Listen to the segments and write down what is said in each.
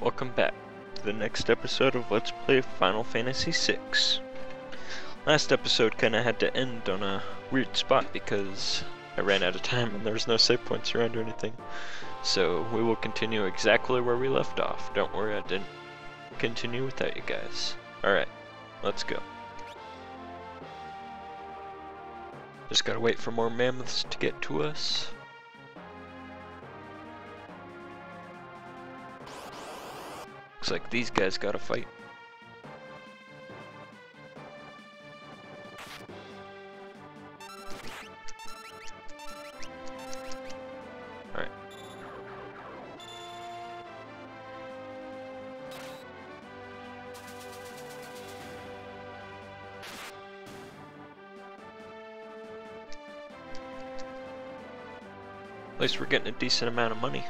Welcome back to the next episode of Let's Play Final Fantasy VI. Last episode kinda had to end on a weird spot because I ran out of time and there was no save points around or anything. So we will continue exactly where we left off. Don't worry, I didn't continue without you guys. Alright, let's go. Just gotta wait for more mammoths to get to us. Looks like these guys gotta fight. At least we're getting a decent amount of money.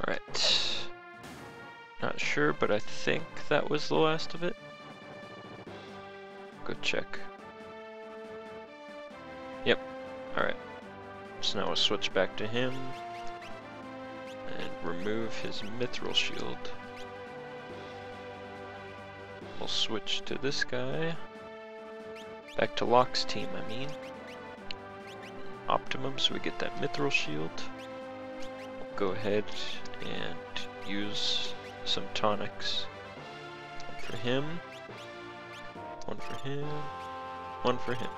Alright. Not sure, but I think that was the last of it. Go check. Yep. Alright. So now we'll switch back to him. And remove his mithril shield. We'll switch to this guy. Back to Locke's team, I mean. Optimum, so we get that mithril shield go ahead and use some tonics. One for him, one for him, one for him.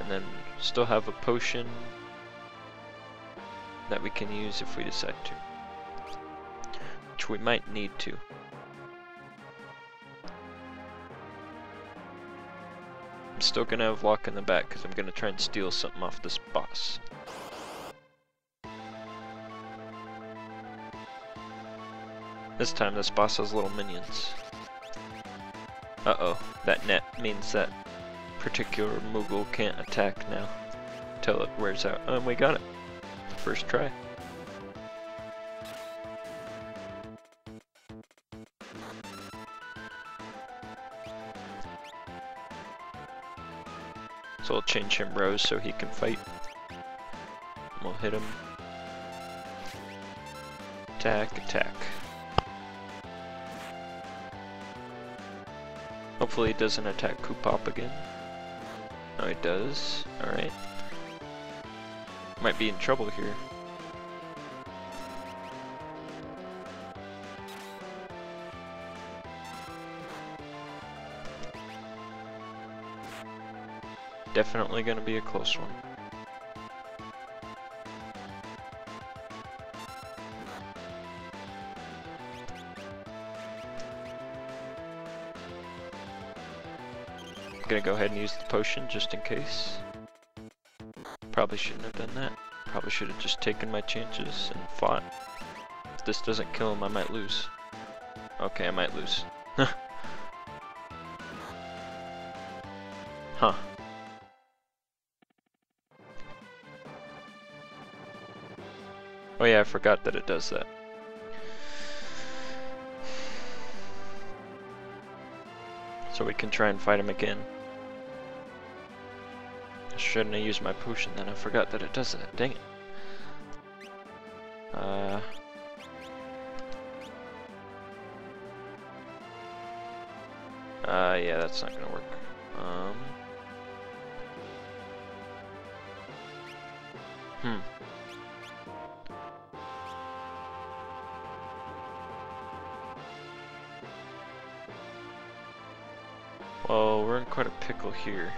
And then still have a potion that we can use if we decide to. Which we might need to. Still gonna have Locke in the back because I'm gonna try and steal something off this boss. This time this boss has little minions. Uh-oh, that net means that particular Moogle can't attack now until it wears out. And we got it. First try. Change him rows so he can fight. We'll hit him. Attack, attack. Hopefully he doesn't attack Kupop again. Oh, he does. Alright. Might be in trouble here. Definitely gonna be a close one. I'm gonna go ahead and use the potion just in case. Probably shouldn't have done that. Probably should have just taken my chances and fought. If this doesn't kill him, I might lose. Okay, I might lose. huh. Oh yeah, I forgot that it does that. So we can try and fight him again. I shouldn't have used my potion then, I forgot that it does that, dang it. Uh... Uh, yeah, that's not gonna work. Um... Hmm. Well, we're in quite a pickle here.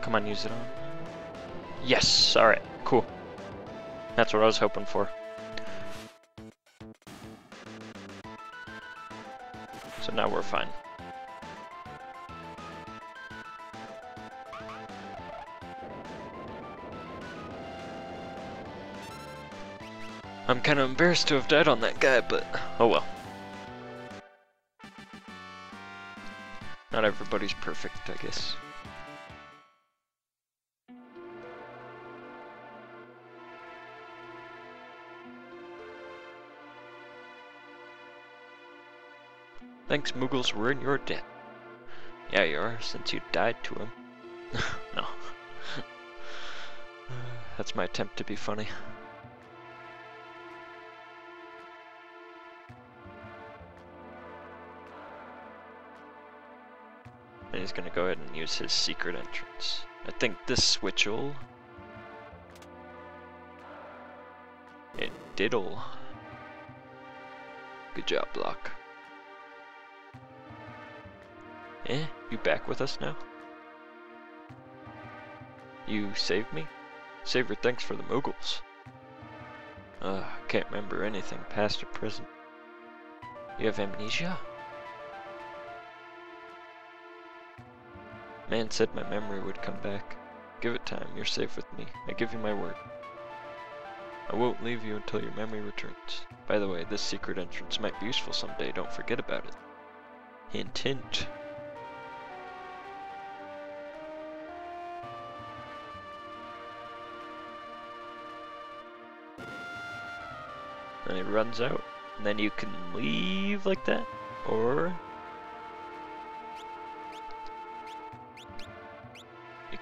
Come on, use it on. Yes! Alright, cool. That's what I was hoping for. So now we're fine. I'm kind of embarrassed to have died on that guy, but oh well. Not everybody's perfect, I guess. Thanks, Moogles, we're in your debt. Yeah, you are, since you died to him. no. That's my attempt to be funny. He's gonna go ahead and use his secret entrance. I think this switch'll... It diddle. Good job, Locke. Eh? You back with us now? You saved me? Save your thanks for the Moogles. Ugh, can't remember anything past or present. You have amnesia? Man said my memory would come back. Give it time, you're safe with me. I give you my word. I won't leave you until your memory returns. By the way, this secret entrance might be useful someday, don't forget about it. Hint hint. And it runs out. And then you can leave like that. Or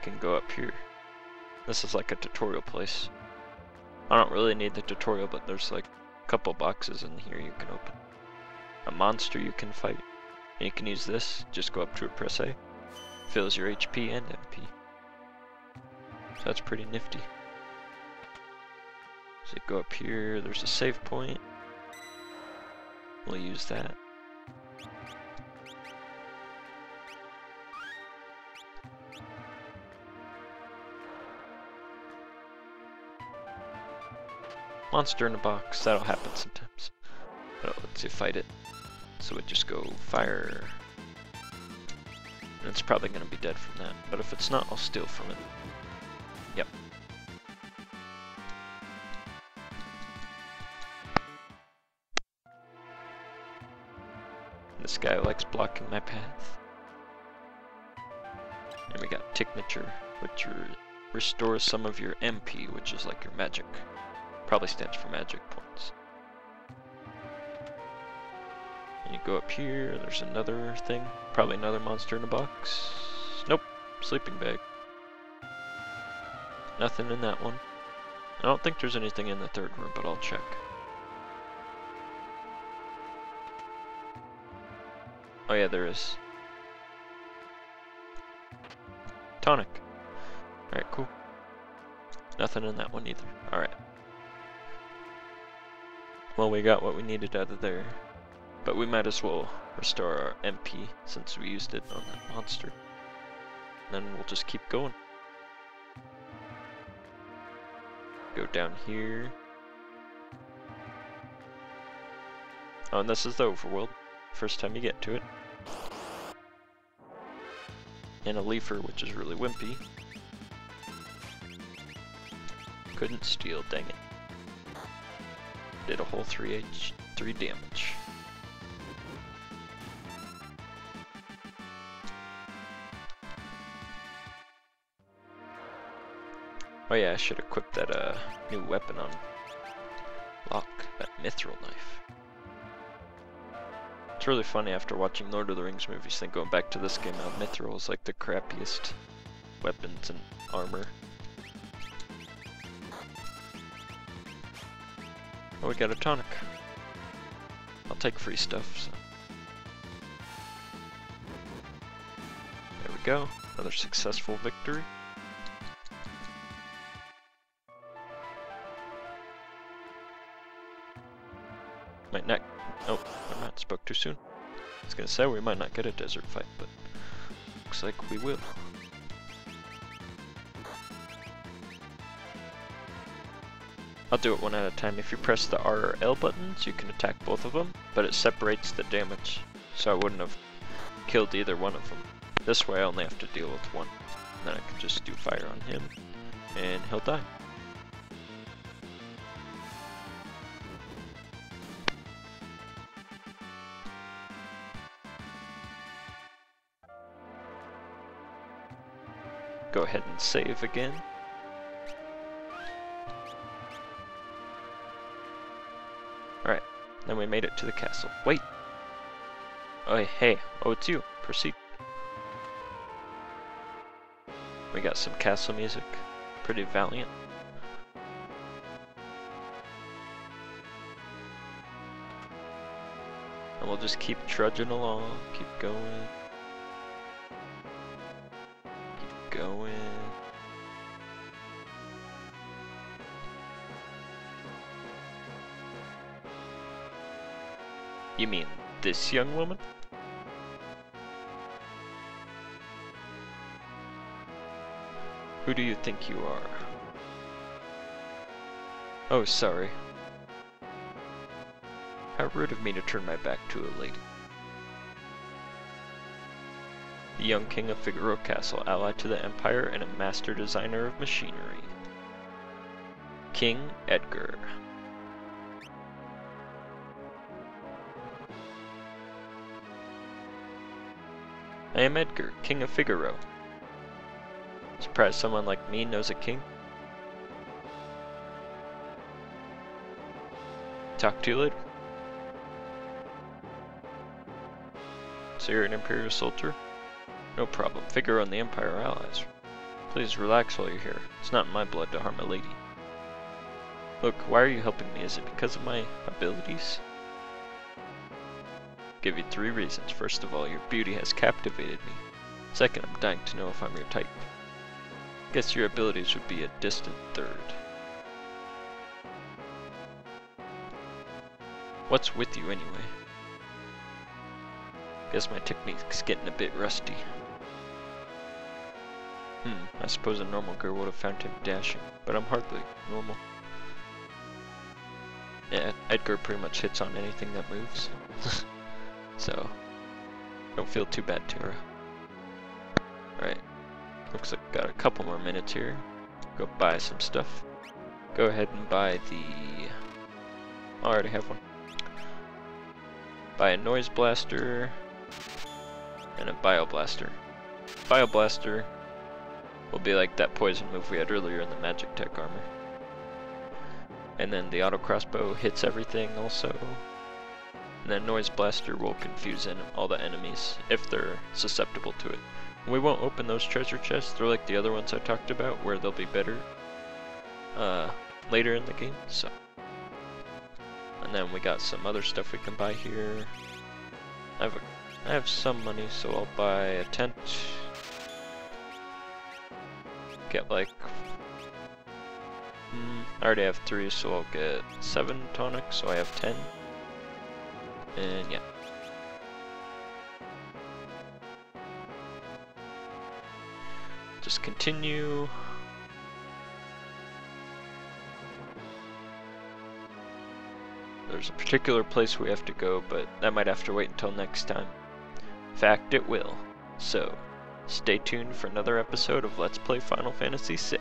can go up here. This is like a tutorial place. I don't really need the tutorial, but there's like a couple boxes in here you can open. A monster you can fight. And you can use this, just go up to it, press A. Fills your HP and MP. So that's pretty nifty. So go up here, there's a save point. We'll use that. Monster in a box, that'll happen sometimes. But oh, let's see, fight it. So we just go fire. And it's probably gonna be dead from that, but if it's not, I'll steal from it. Yep. This guy likes blocking my path. And we got Tincture, which restores some of your MP, which is like your magic. Probably stands for magic points. And you go up here, there's another thing. Probably another monster in a box. Nope, sleeping bag. Nothing in that one. I don't think there's anything in the third room, but I'll check. Oh yeah, there is. Tonic. Alright, cool. Nothing in that one either. Alright. Well, we got what we needed out of there. But we might as well restore our MP since we used it on that monster. Then we'll just keep going. Go down here. Oh, and this is the overworld. First time you get to it. And a leafer, which is really wimpy. Couldn't steal, dang it. Did a whole 3 H 3 damage. Oh yeah, I should equip that uh, new weapon on Locke, that mithril knife. It's really funny after watching Lord of the Rings movies, then going back to this game, how mithril is like the crappiest weapons and armor. Oh, we got a tonic. I'll take free stuff, so. There we go. Another successful victory. Might not. Oh, I might spoke too soon. I was gonna say we might not get a desert fight, but looks like we will. I'll do it one at a time. If you press the R or L buttons, you can attack both of them, but it separates the damage. so I wouldn't have killed either one of them. This way I only have to deal with one. And then I can just do fire on him, and he'll die. Go ahead and save again. Then we made it to the castle. Wait! Oh, hey, oh, it's you. Proceed. We got some castle music. Pretty valiant. And we'll just keep trudging along, keep going. You mean this young woman? Who do you think you are? Oh, sorry. How rude of me to turn my back to a lady. The young king of Figaro Castle, allied to the Empire and a master designer of machinery. King Edgar. I am Edgar, King of Figaro. Surprised someone like me knows a king? Talk to you later. So you're an Imperial soldier? No problem. Figaro and the Empire are allies. Please relax while you're here. It's not in my blood to harm a lady. Look, why are you helping me? Is it because of my abilities? Give you three reasons. First of all, your beauty has captivated me. Second, I'm dying to know if I'm your type. Guess your abilities would be a distant third. What's with you anyway? Guess my technique's getting a bit rusty. Hmm, I suppose a normal girl would have found him dashing, but I'm hardly normal. Yeah, Edgar pretty much hits on anything that moves. So, don't feel too bad, Terra. Alright, looks like got a couple more minutes here. Go buy some stuff. Go ahead and buy the... I already have one. Buy a noise blaster and a bio blaster. Bio blaster will be like that poison move we had earlier in the Magitek armor. And then the auto crossbow hits everything also. And then Noise Blaster will confuse all the enemies if they're susceptible to it. We won't open those treasure chests, they're like the other ones I talked about where they'll be better uh, later in the game, so. And then we got some other stuff we can buy here. I have, a, I have some money, so I'll buy a tent. Get like, mm, I already have three, so I'll get seven tonics, so I have ten. And yeah. Just continue. There's a particular place we have to go, but that might have to wait until next time. Fact, it will. So, stay tuned for another episode of Let's Play Final Fantasy VI.